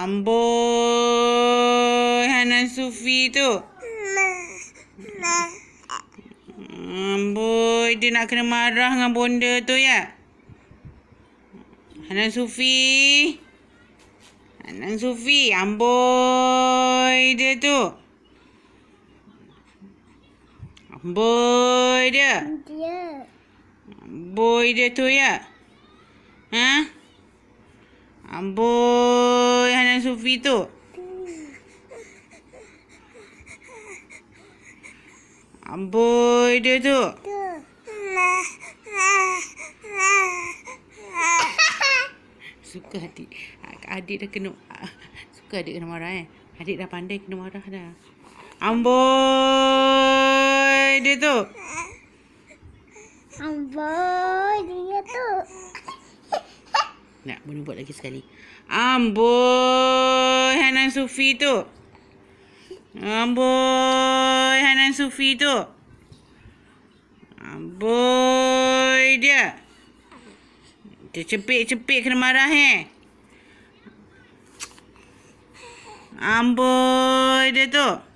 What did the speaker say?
Amboi Hanan Sufi tu. Amboi dia nak kena marah dengan bonda tu ya. Hanan Sufi. Hanan Sufi. Amboi dia tu. Amboi dia. Amboi dia tu ya. Ha? Amboi Sufi tu. Amboi dia tu. Suka adik. Adik dah kena suka adik kena marah eh. Adik dah pandai kena marah dah. Amboi dia tu. Amboi dia tu. Nak boleh buat lagi sekali. Amboi Hanan Sufi tu. Amboi Hanan Sufi tu. Amboi dia. Dia cepik-cepik kena marah eh. Amboi dia tu.